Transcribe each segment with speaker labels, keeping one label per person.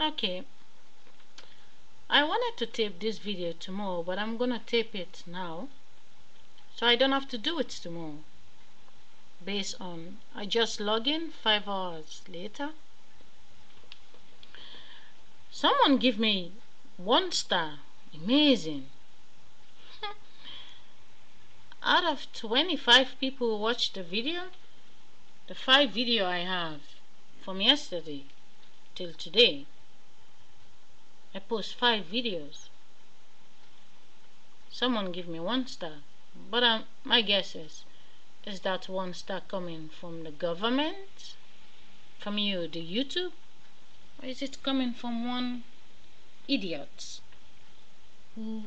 Speaker 1: okay. I wanted to tape this video tomorrow but I'm gonna tape it now. So I don't have to do it tomorrow. Based on I just log in five hours later. Someone give me one star. Amazing. Out of 25 people who watched the video the five video I have from yesterday till today I post five videos. Someone give me one star. But um, my guess is is that one star coming from the government? From you the YouTube? Or is it coming from one idiot? Who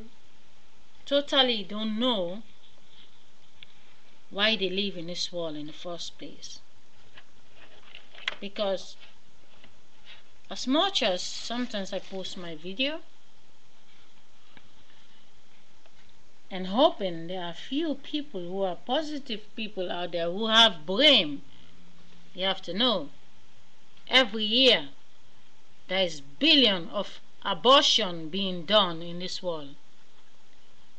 Speaker 1: totally don't know why they live in this world in the first place? Because as much as sometimes I post my video and hoping there are few people who are positive people out there who have brain you have to know every year there is billion of abortion being done in this world.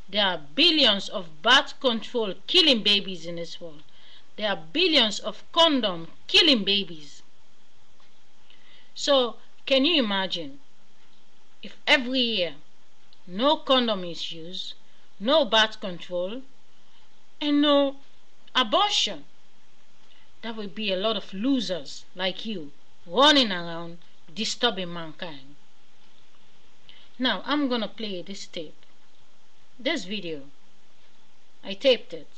Speaker 1: There are billions of birth control killing babies in this world. There are billions of condom killing babies so can you imagine if every year no condom is used no birth control, and no abortion. There will be a lot of losers like you running around disturbing mankind. Now I'm gonna play this tape. This video. I taped it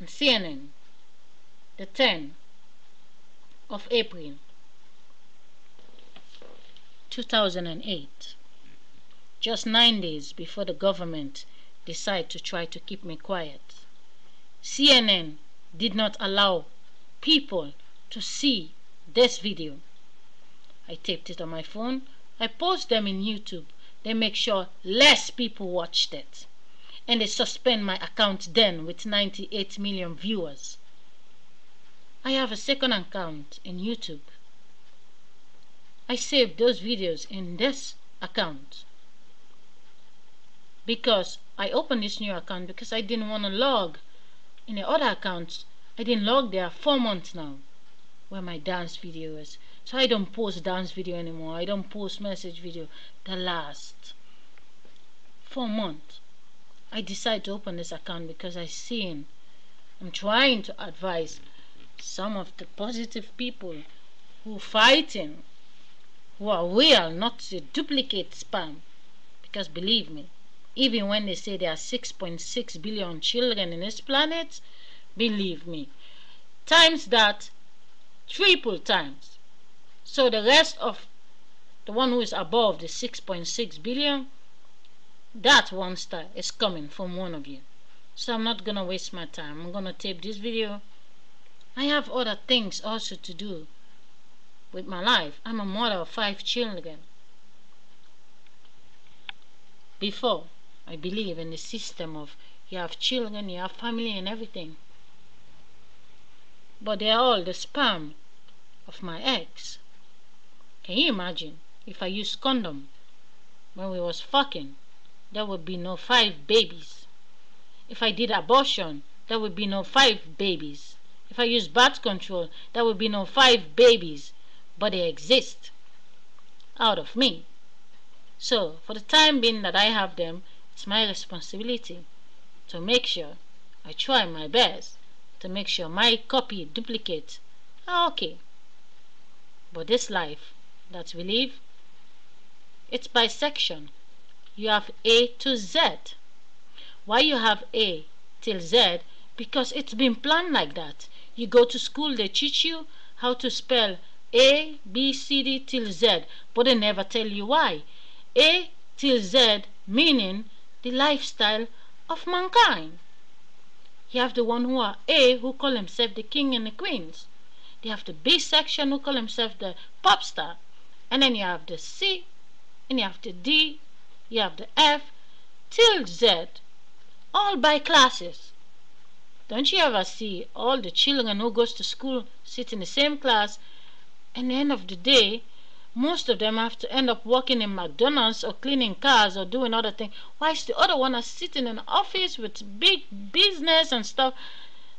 Speaker 1: on CNN the 10th of April 2008 just nine days before the government decide to try to keep me quiet. CNN did not allow people to see this video. I taped it on my phone. I post them in YouTube. They make sure less people watched it. And they suspend my account then with 98 million viewers. I have a second account in YouTube. I saved those videos in this account because I opened this new account because I didn't want to log in the other accounts. I didn't log there four months now where my dance video is. So I don't post dance video anymore. I don't post message video. The last four months I decided to open this account because I seen I'm trying to advise some of the positive people who fighting who are real not to duplicate spam because believe me even when they say there are 6.6 billion children in this planet, believe me, times that triple times. So the rest of the one who is above the 6.6 billion, that one star is coming from one of you. So I'm not gonna waste my time. I'm gonna tape this video. I have other things also to do with my life. I'm a mother of five children. Before I believe in the system of you have children, you have family and everything. But they are all the sperm of my ex. Can you imagine if I used condom when we was fucking? There would be no five babies. If I did abortion, there would be no five babies. If I use birth control, there would be no five babies. But they exist out of me. So, for the time being that I have them, it's my responsibility to make sure I try my best to make sure my copy duplicate are ah, okay. But this life that we live, it's by section. You have A to Z. Why you have A till Z? Because it's been planned like that. You go to school, they teach you how to spell A, B, C, D till Z, but they never tell you why. A till Z meaning the lifestyle of mankind. You have the one who are A who call himself the king and the queens. You have the B section who call himself the pop star. And then you have the C, and you have the D, you have the F, till Z, all by classes. Don't you ever see all the children who goes to school sit in the same class and the end of the day most of them have to end up working in McDonald's or cleaning cars or doing other things, whilst the other one are sitting in an office with big business and stuff.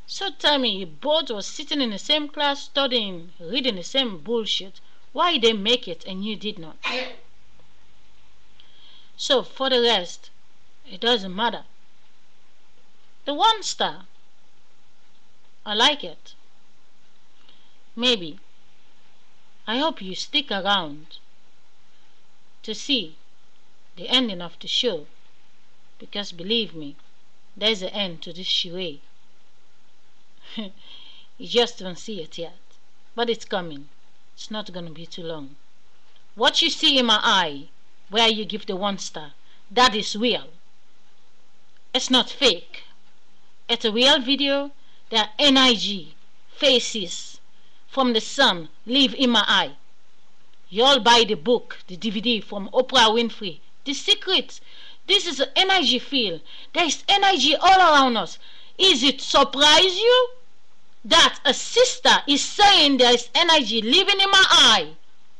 Speaker 1: So tell me, you both were sitting in the same class studying, reading the same bullshit. Why they make it and you did not? So for the rest, it doesn't matter. The one star, I like it. Maybe. I hope you stick around to see the ending of the show because believe me, there's an end to this charade. Eh? you just don't see it yet, but it's coming. It's not gonna be too long. What you see in my eye, where you give the one star, that is real. It's not fake. It's a real video. There are NIG faces from the sun live in my eye. Y'all buy the book, the DVD from Oprah Winfrey. The secret. This is an energy field. There is energy all around us. Is it surprise you that a sister is saying there is energy living in my eye?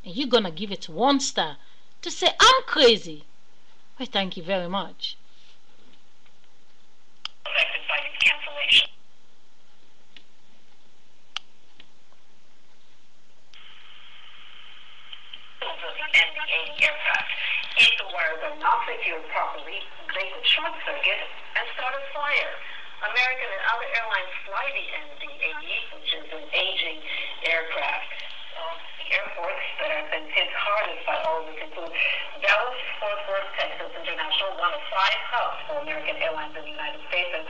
Speaker 1: And you're gonna give it one star to say I'm crazy. Well, thank you very much.
Speaker 2: Affected by cancellation. Aircraft. If the wires are not secured properly, they could short circuit and start a fire. American and other airlines fly the MD-80, which is an aging aircraft. Um, the airports that have been hit hardest by all this include Dallas, Fort Worth, Texas International, one of five hubs for American Airlines in the United States, and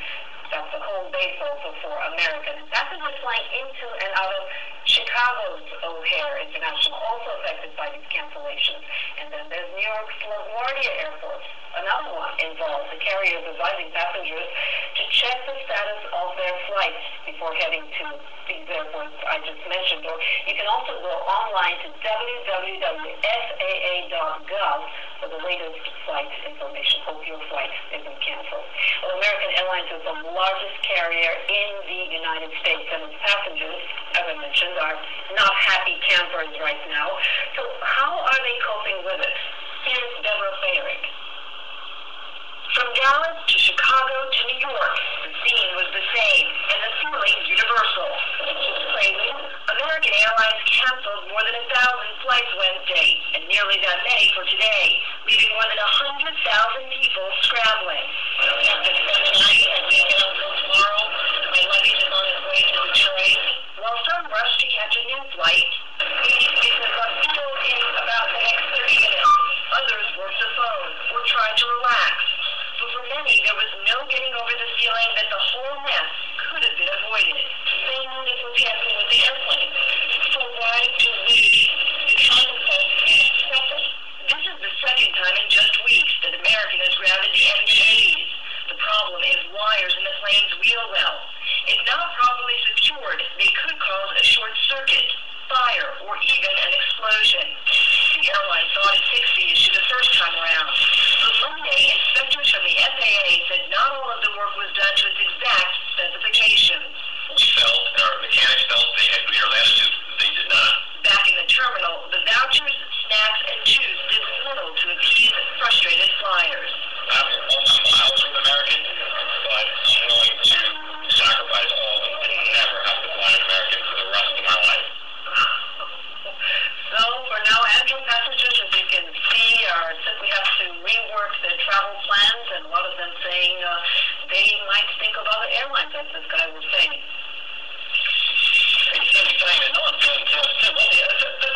Speaker 2: that's the home base also for American. Passengers flying into and out of Chicago's O'Hare International, also affected by these cancellations. And then there's New York's LaGuardia Airport, another one involved. The carrier is advising passengers to check the status of their flights before heading to these airports I just mentioned. Or you can also go online to www.faa.gov for the latest flight information. Hope your flight isn't canceled. Well, American Airlines is the largest carrier in the United States, and its passengers, as I mentioned, are not happy campers right now. So how are they coping with it? Here's Deborah Feyerick. From Dallas to Chicago to New York, the scene was the same, and the feeling universal. American Airlines canceled more than a thousand flights Wednesday, and nearly that many for today, leaving more than a hundred thousand people scrambling. I don't have to spend the night and tomorrow. My luggage is on its way to Detroit. While some rush to catch a new flight, in about the next 30 minutes. Others work the phone or try to relax. But for many, there was no getting over the feeling that the whole mess could have been avoided. Same as was happening with the airplane. So why do we, the common folk? This is the second time in just weeks that American has grounded the MD-80s. The problem is wires in the plane's wheel well. If not properly secured, they could cause a short circuit, fire, or even an explosion. The airline thought it fixed the issue the first time around. But Monday, inspectors from the FAA said not all of the work was done to its exact specifications. Andrew, passengers, as you can see, are simply have to rework their travel plans, and a lot of them saying uh, they might think of other airlines, as this guy was saying.
Speaker 3: The same. No one's going to us, the